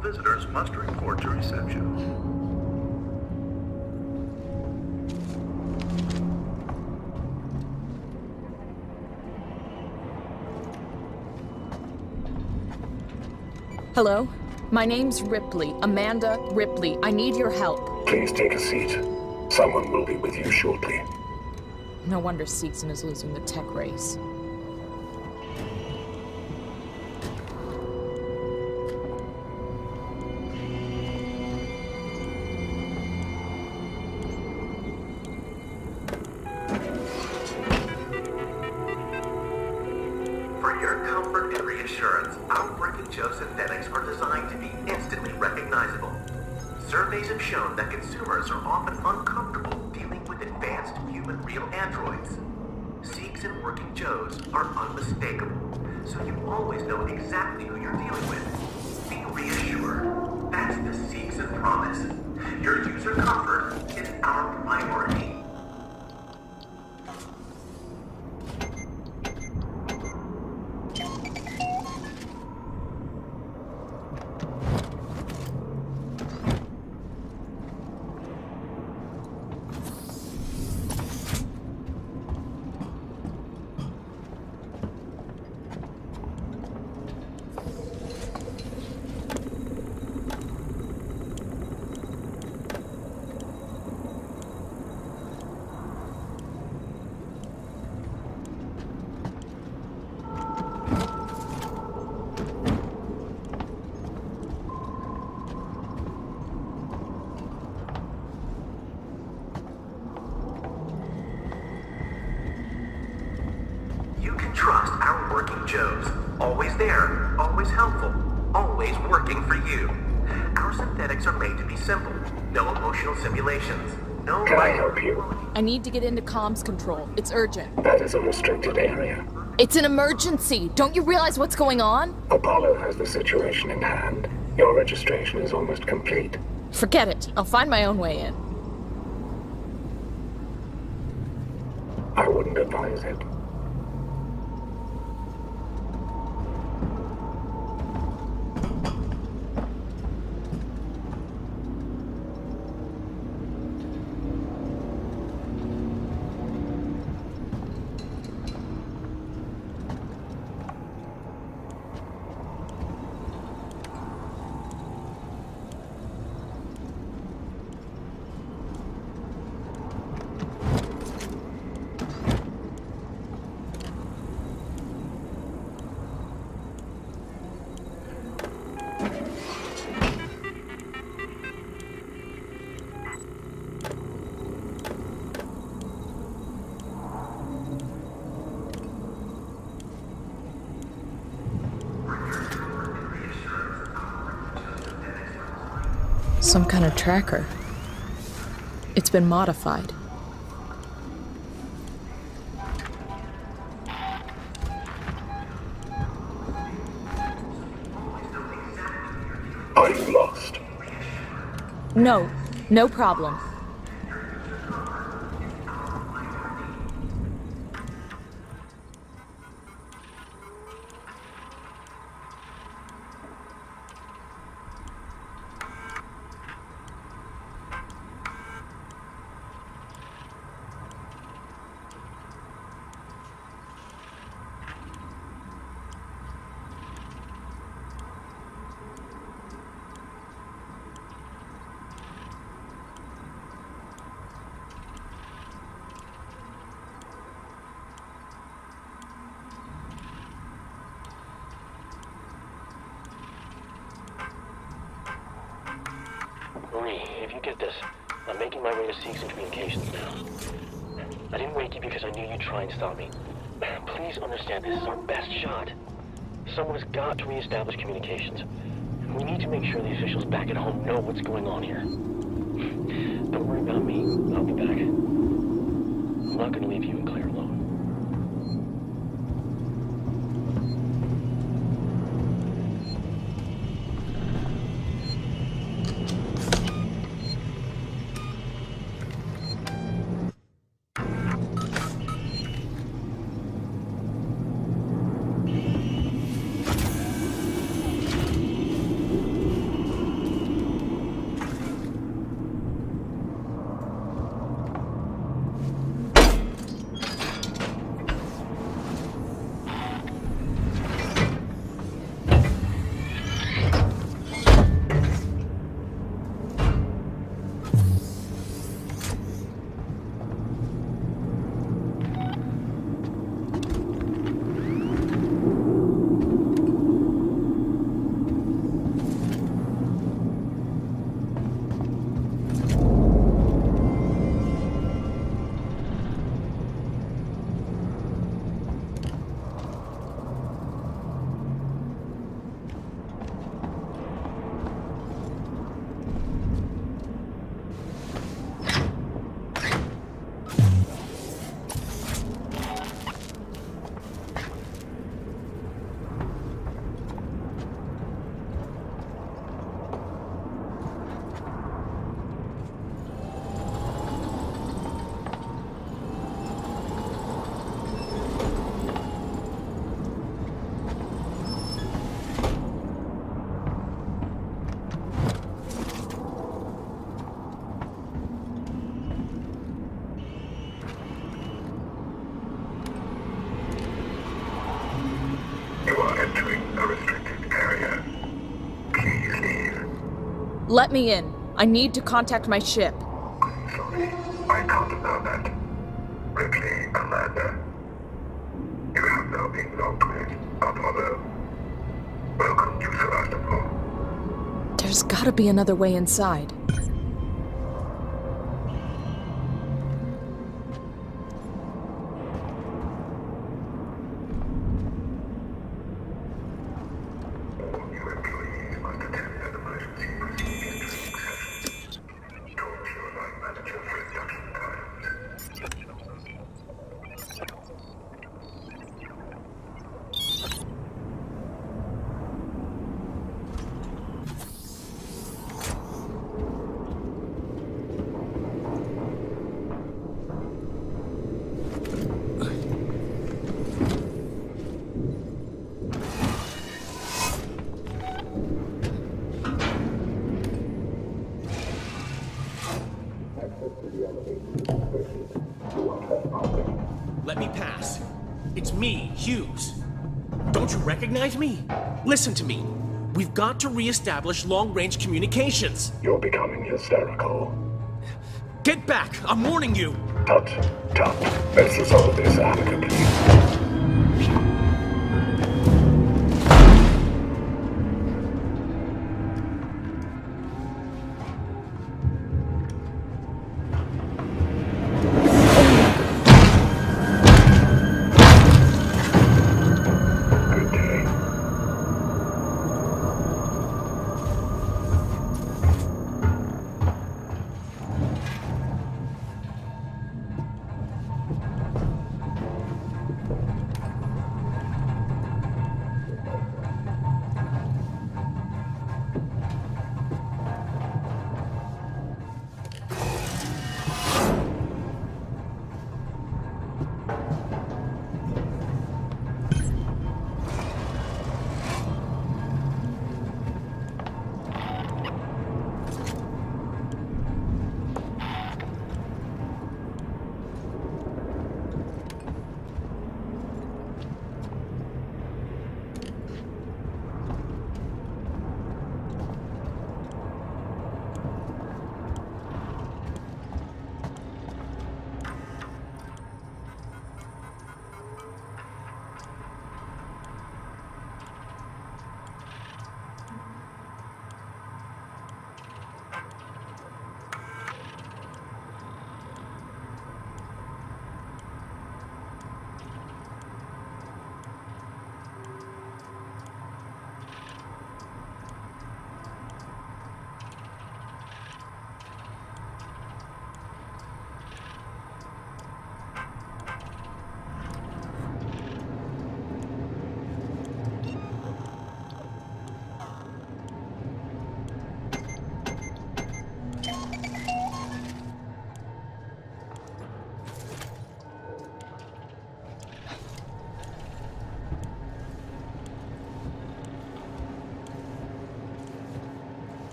visitors must report to reception. Hello? My name's Ripley. Amanda Ripley. I need your help. Please take a seat. Someone will be with you shortly. No wonder Seegson is losing the tech race. Reassurance, and Joe synthetics are designed to be instantly recognizable. Surveys have shown that consumers are often uncomfortable dealing with advanced human real androids. Seegson Working Joes are unmistakable, so you always know exactly who you're dealing with. Be reassured. That's the Seegson promise. Your user comfort is our priority. You can trust our working Joes. Always there, always helpful, always working for you. Our synthetics are made to be simple. No emotional simulations. No Can I help you? I need to get into comms control. It's urgent. That is a restricted area. It's an emergency. Don't you realize what's going on? Apollo has the situation in hand. Your registration is almost complete. Forget it. I'll find my own way in. I wouldn't advise it. Some kind of tracker. It's been modified. You lost? No, no problem. Marie, if you get this, I'm making my way to Seegson Communications now. I didn't wake you because I knew you'd try and stop me. Please understand, this is our best shot. Someone has got to reestablish communications. We need to make sure the officials back at home know what's going on here. Don't worry about me. I'll be back. I'm not going to leave you and Claire Let me in. I need to contact my ship. Sorry, I can't allow that. Ripley. You have now been with Apollo. Welcome to Sevastopol. There's gotta be another way inside. Let me pass. It's me, Hughes. Don't you recognize me? Listen to me. We've got to reestablish long-range communications. You're becoming hysterical. Get back! I'm warning you! Tut, tut. Let's resolve this amicably.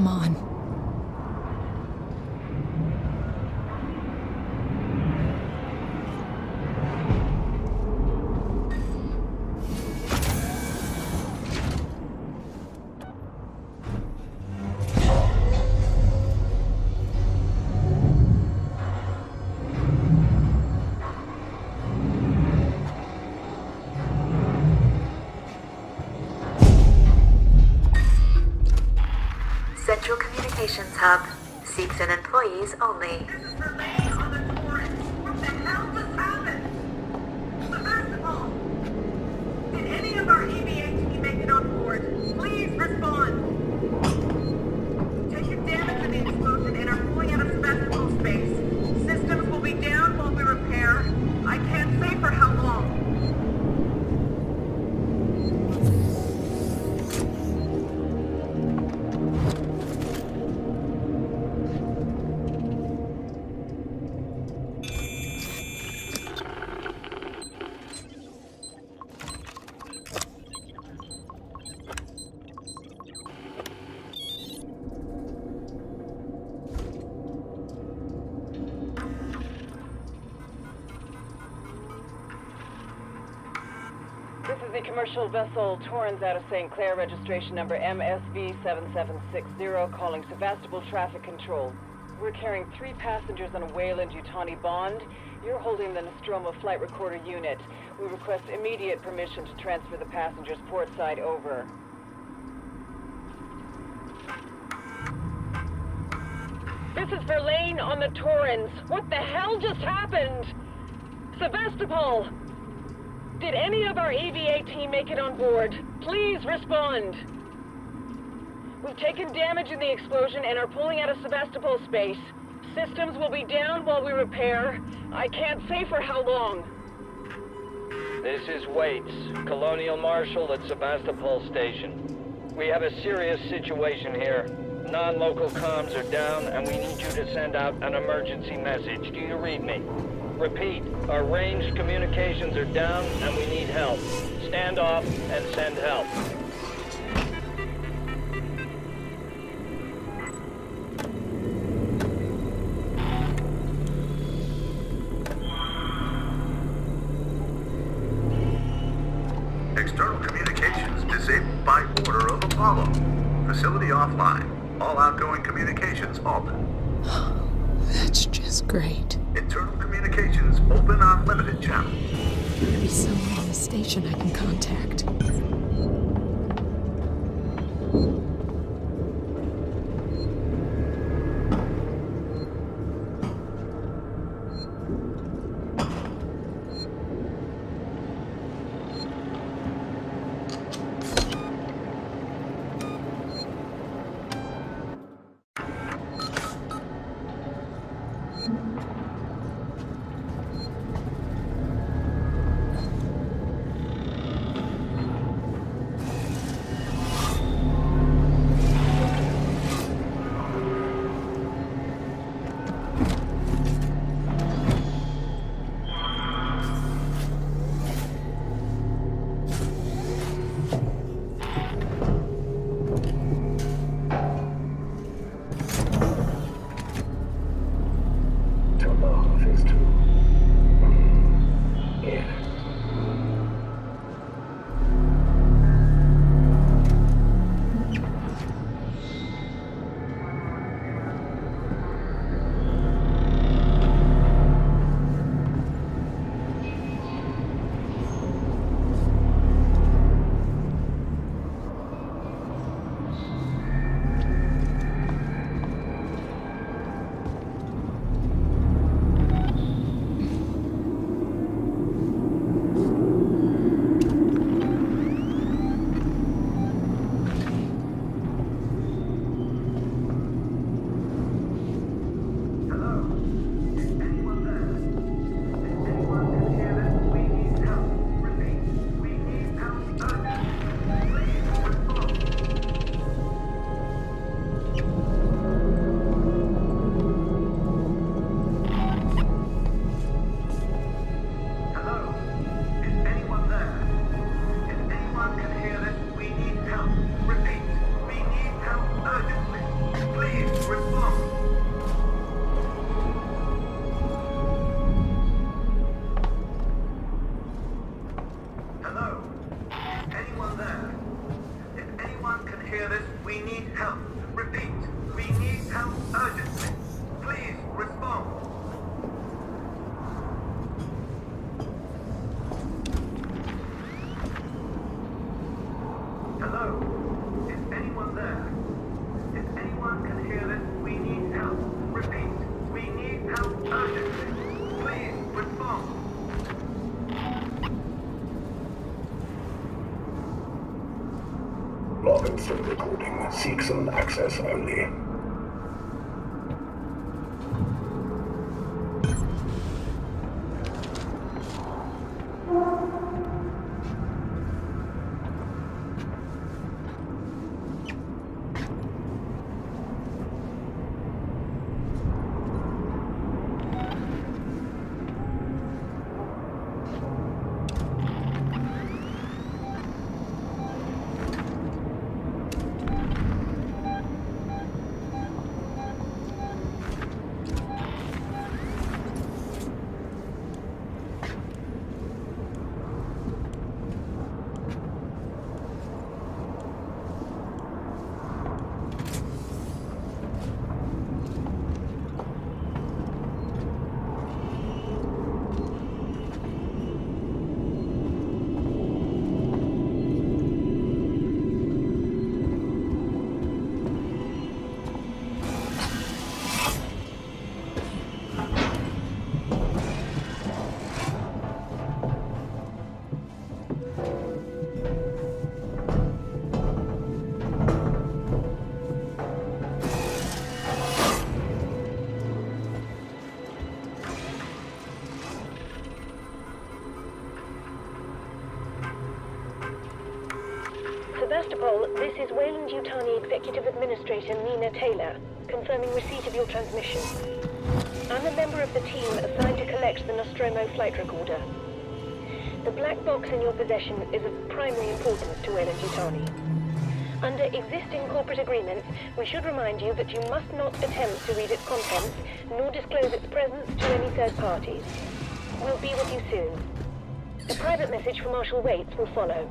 Come on. Hub. Seegson employees only. Is the commercial vessel Torrens out of St. Clair, registration number MSV7760, calling Sevastopol Traffic Control. We're carrying three passengers on a Weyland-Yutani Bond. You're holding the Nostromo flight recorder unit. We request immediate permission to transfer the passengers port side over. This is Verlaine on the Torrens. What the hell just happened? Sevastopol! Did any of our EVA team make it on board? Please respond. We've taken damage in the explosion and are pulling out of Sevastopol space. Systems will be down while we repair. I can't say for how long. This is Waits, Colonial Marshal at Sevastopol Station. We have a serious situation here. Non-local comms are down, and we need you to send out an emergency message. Do you read me? Repeat, our ranged communications are down, and we need help. Stand off and send help. Robinson recording. Seegson access only. Is Weyland-Yutani Executive Administrator Nina Taylor, confirming receipt of your transmission. I'm a member of the team assigned to collect the Nostromo flight recorder. The black box in your possession is of primary importance to Weyland-Yutani. Under existing corporate agreements, we should remind you that you must not attempt to read its contents, nor disclose its presence to any third parties. We'll be with you soon. A private message from Marshal Waits will follow.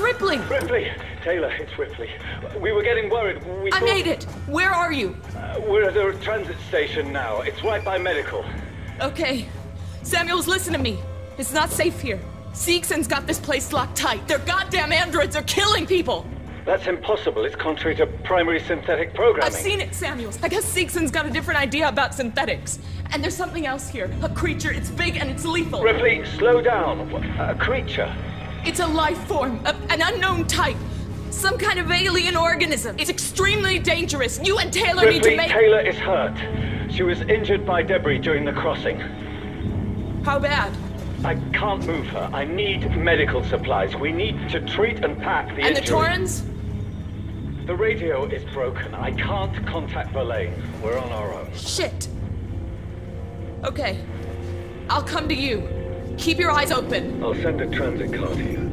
Ripley! Ripley! Taylor, it's Ripley. We were getting worried. We I thought- made it! Where are you? Uh, we're at a transit station now. It's right by medical. Okay. Samuels, listen to me. It's not safe here. Seegson's got this place locked tight. Their goddamn androids are killing people! That's impossible. It's contrary to primary synthetic programming. I've seen it, Samuels. I guess Seegson's got a different idea about synthetics. And there's something else here. A creature. It's big and it's lethal. Ripley, slow down. A creature. It's a life form, a, an unknown type. Some kind of alien organism. It's extremely dangerous. You and Taylor need to Ripley, make. Taylor is hurt. She was injured by debris during the crossing. How bad? I can't move her. I need medical supplies. We need to treat and pack the and the injury. Torrens? The radio is broken. I can't contact Verlaine. We're on our own. Shit. Okay. I'll come to you. Keep your eyes open. I'll send a transit car to you.